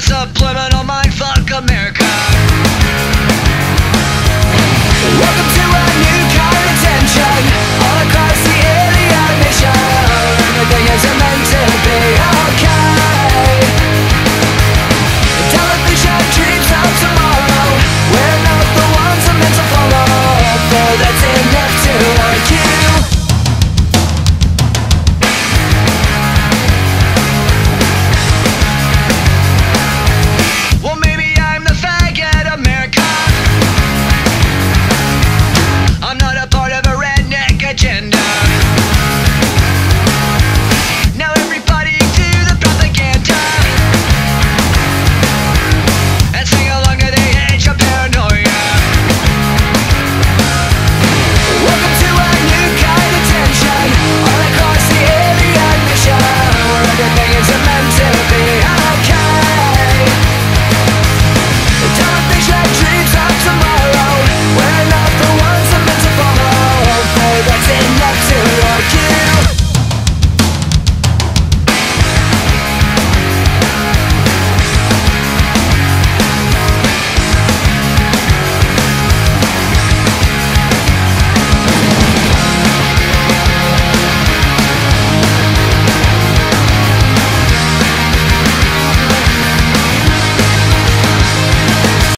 Subliminal my fuck America.